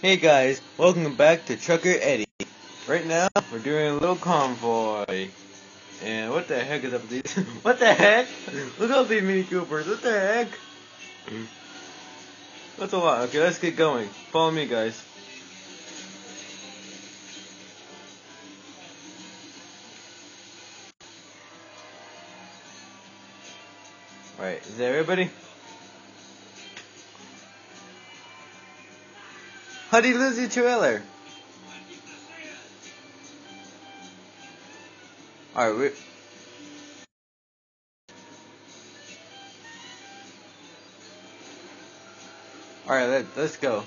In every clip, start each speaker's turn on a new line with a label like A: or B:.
A: Hey guys, welcome back to Trucker Eddie. Right now, we're doing a little convoy. And what the heck is up with these? what the heck? Look at all these Mini Coopers. What the heck? That's a lot. Okay, let's get going. Follow me, guys. Alright, is that everybody? How'd you lose your trailer? Alright, we Alright, let, let's go.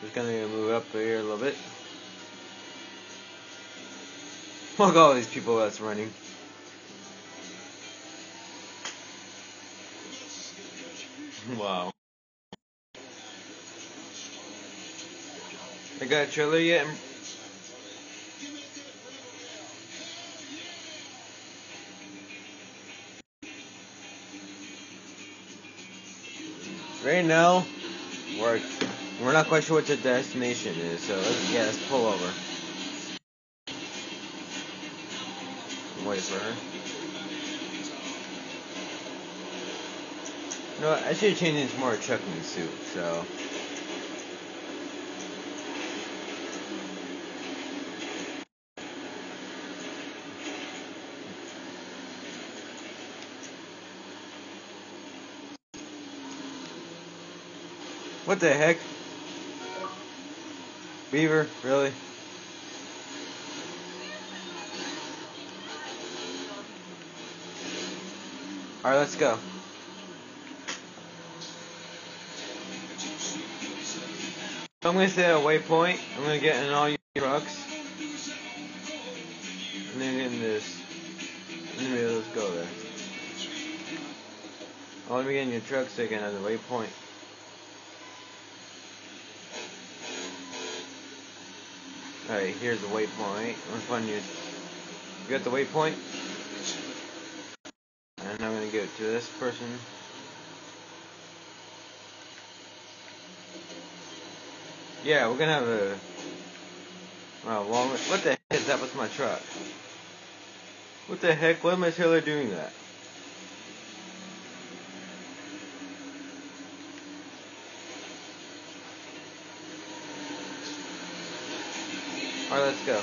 A: Just gonna move up here a little bit. Look all these people that's running. wow. I got a trailer yet? Right now, we're we're not quite sure what the destination is, so let's yeah, let's pull over. Wait for her. Know I should change into more trucking suit, so What the heck? Beaver, really? Alright, let's go. I'm gonna set a waypoint. I'm gonna get in all your trucks. And then in this. Let's go there. Oh, let me get in your truck so I can have the waypoint. Alright, here's the waypoint. Find you. You got the waypoint? And I'm gonna give it to this person. Yeah, we're gonna have a. Well. What the heck is that with my truck? What the heck? Why am I trailer doing that? Alright, let's go.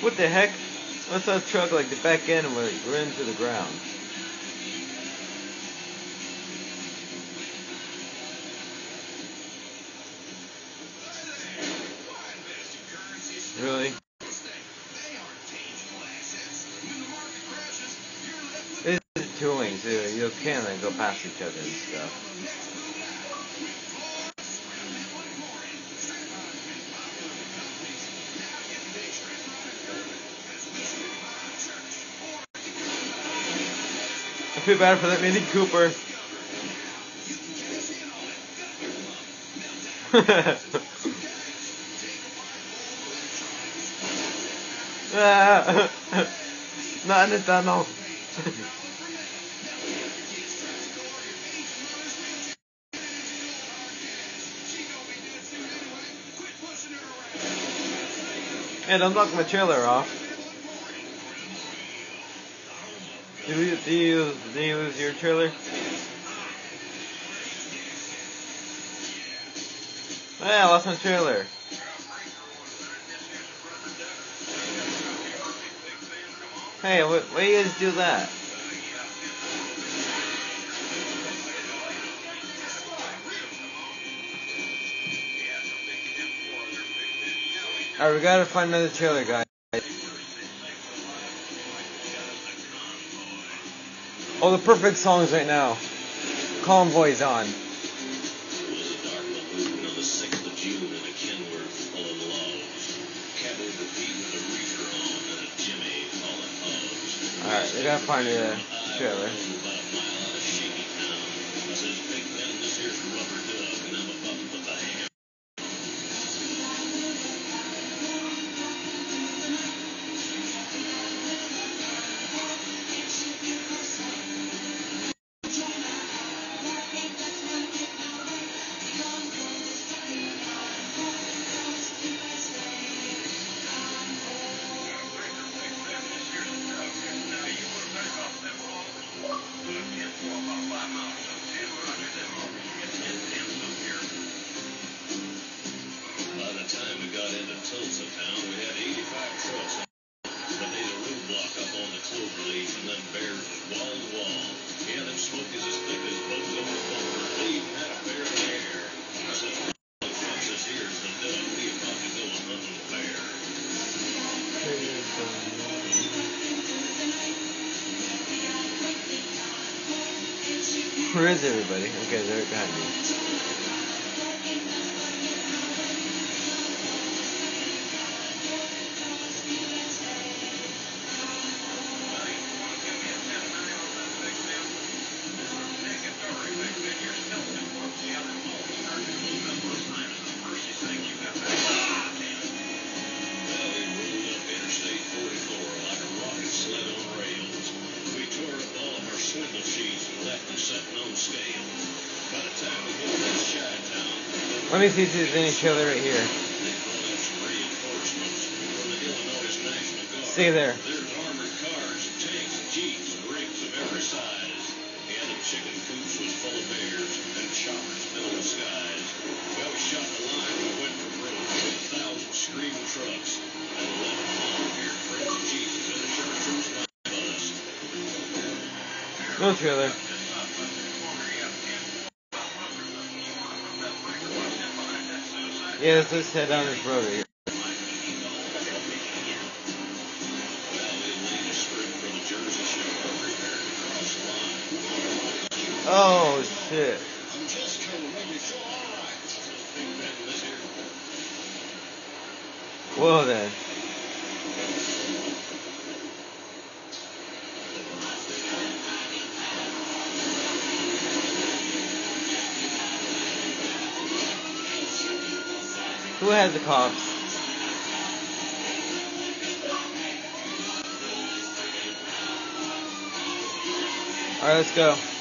A: What the heck? What's that truck like the back end went into the ground? Really? You like, go past each other and stuff. I feel bad for that Mini Cooper. ah, not in the tunnel. Hey, don't my trailer off. Did you, did you, did you lose your trailer? Hey, I lost my trailer. Hey, why, why you guys do that? Alright, we gotta find another trailer, guys. Oh, the perfect songs right now. Convoy's on. Alright, we gotta find a trailer. Where is everybody? Okay, they're behind me. Let me see if there's any trailer right here. Stay there. No trailer. Yeah, let's head down this road here.
B: Well, we laid a script for the Jersey Shore, prepared to cross the line.
A: Oh shit.
B: I'm just coming, make me feel alright. Big Ben lives here.
A: Well then. Who has the cops? Alright, let's go.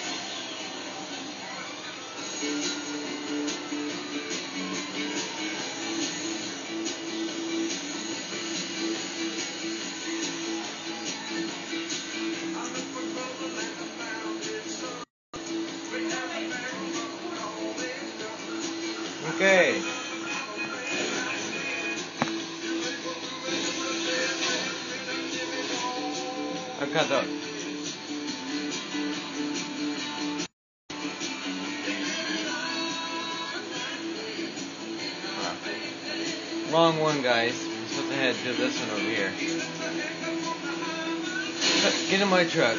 A: Wrong one, guys. I'm supposed to head to this one over here. Get in my truck.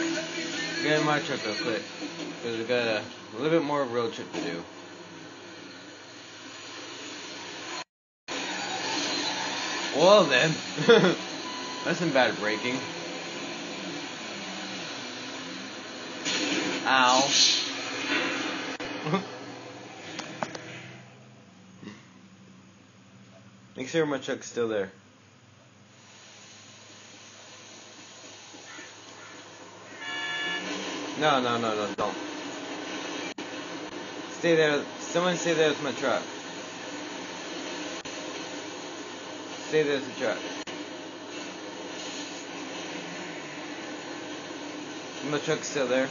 A: Get in my truck real quick. Because we got a, a little bit more road trip to do. Well then. That's some bad braking. Ow. Make sure my truck's still there. No, no, no, no, don't. Stay there. Someone stay there with my truck. Stay there with the truck. My truck's still there.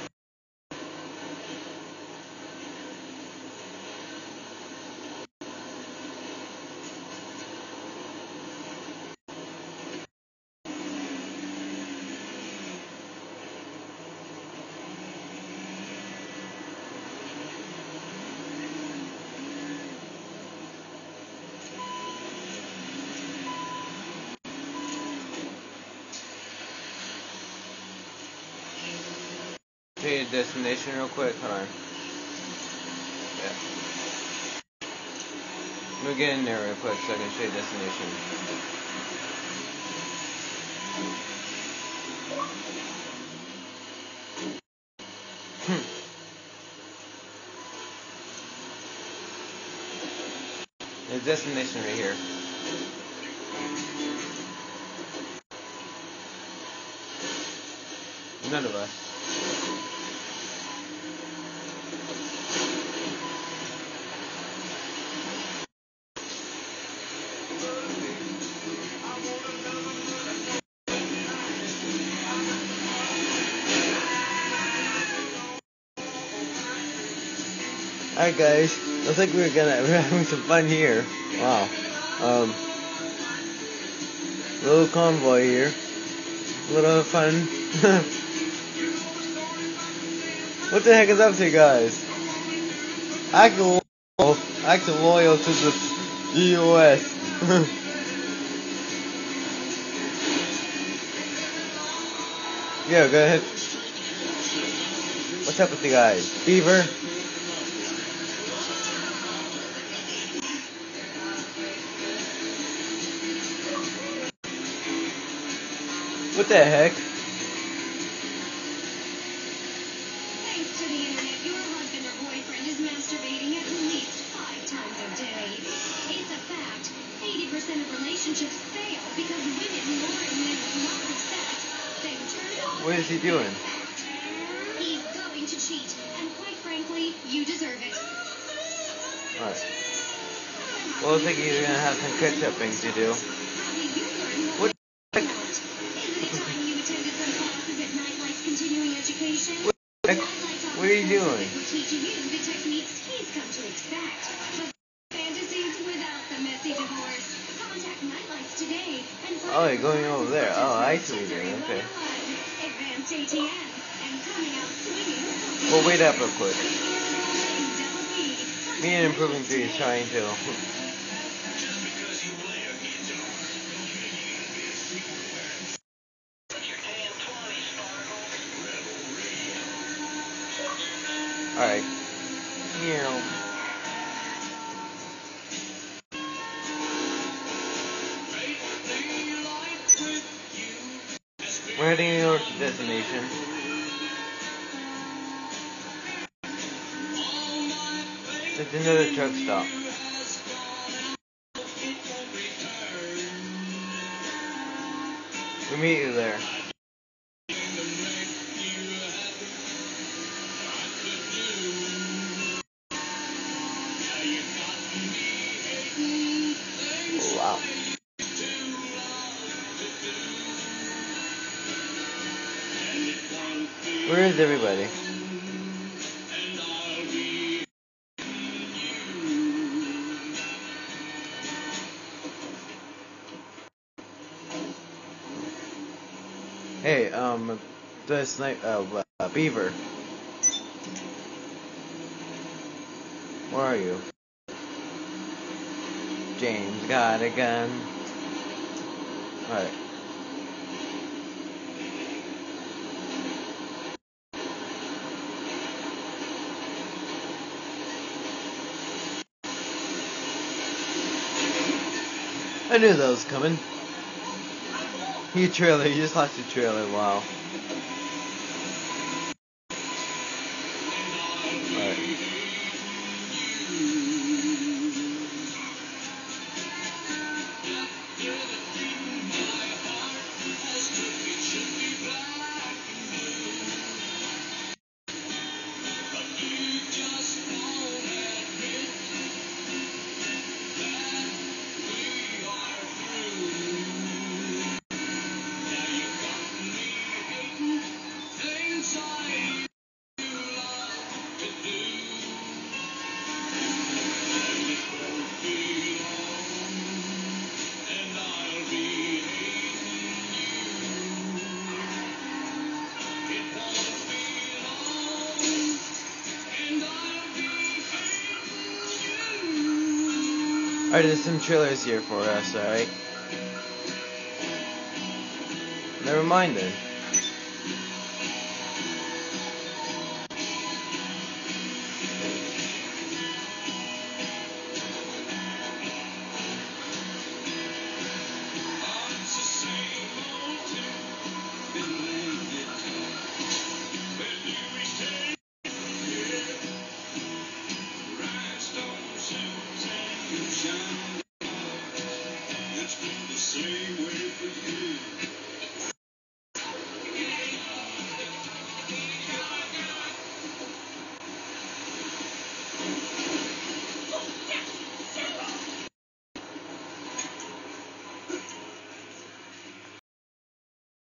A: You destination real quick. Hold on. Yeah. Let me get in there real quick so I can show you destination. Hmm. There's destination right here. None of us. Alright guys, looks like we're gonna we're having some fun here. Wow. Um little convoy here. A little fun. what the heck is up to you guys? Act loyal act loyal to the US.
C: Yeah, go ahead. What's up with you guys? Beaver? Turn the heck? What is he doing?
D: He's going to cheat, and quite frankly, you deserve it.
C: Alright. Well, looks like he's gonna have some catch upping to do.
D: How do you learn
C: What the heck?
D: Isn't it time you attended some classes at Nightlife's continuing education?
C: What What are you doing?
D: Teaching you the techniques he's come to expect. Fantasies without the messy divorce. Contact Nightlights today and
C: Oh, you're going over there. Oh, I see.
D: Testing
C: Okay.
D: Advanced ATM, and coming out swinging.
C: Well, wait up real quick. Me and Improving 3 is trying to. It's another truck stop. We meet you there. Is everybody? Hey, um, the snipe, uh, uh, Beaver. Where are you? James got a gun. Alright. I knew that was coming. You trailer, you just lost your trailer, wow. Alright, there's some trailers here for us, alright? Never mind then.